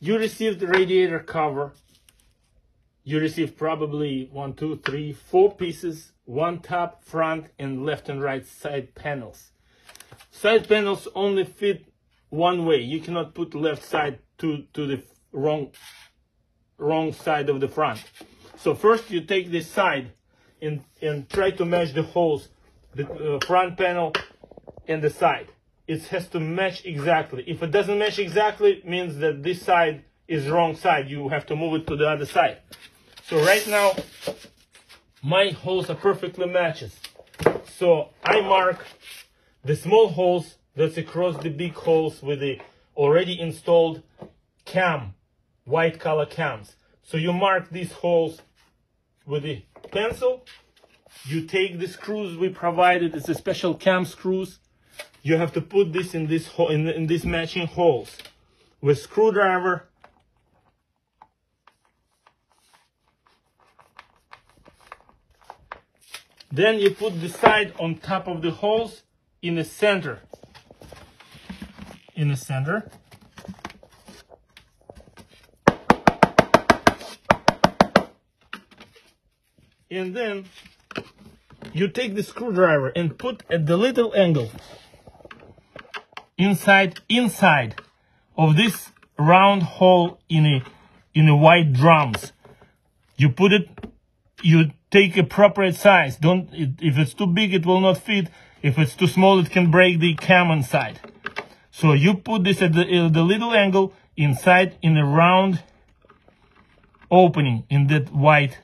you received the radiator cover. You received probably one, two, three, four pieces, one top, front, and left and right side panels. Side panels only fit one way. You cannot put left side to, to the wrong, wrong side of the front. So first you take this side and, and try to match the holes, the uh, front panel and the side. It has to match exactly. If it doesn't match exactly, it means that this side is wrong side. You have to move it to the other side. So right now, my holes are perfectly matches. So I mark the small holes that's across the big holes with the already installed cam, white color cams. So you mark these holes with the pencil. You take the screws we provided. It's a special cam screws. You have to put this in this hole in, in these matching holes with screwdriver. Then you put the side on top of the holes in the center. In the center. And then you take the screwdriver and put at the little angle inside inside of this round hole in a in a white drums. You put it you take appropriate size. Don't if it's too big it will not fit. If it's too small it can break the cam inside. So you put this at the, at the little angle inside in a round opening in that white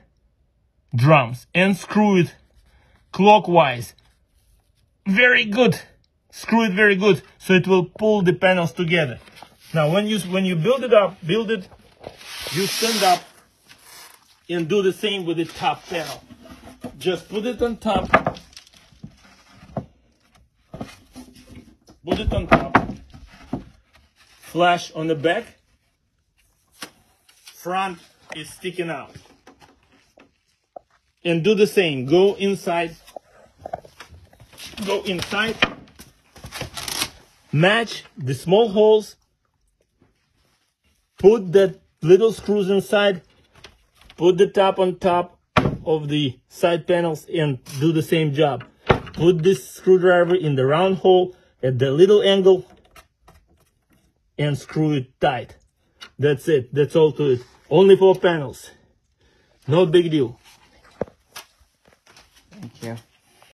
drums and screw it clockwise. Very good. Screw it very good so it will pull the panels together. Now when you when you build it up, build it, you stand up and do the same with the top panel. Just put it on top. Put it on top. Flash on the back. Front is sticking out. And do the same. Go inside. Go inside match the small holes, put the little screws inside, put the top on top of the side panels and do the same job. Put this screwdriver in the round hole at the little angle and screw it tight. That's it. That's all to it. Only four panels. No big deal. Thank you.